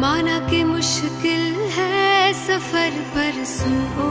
माना कि मुश्किल है सफ़र पर सुनो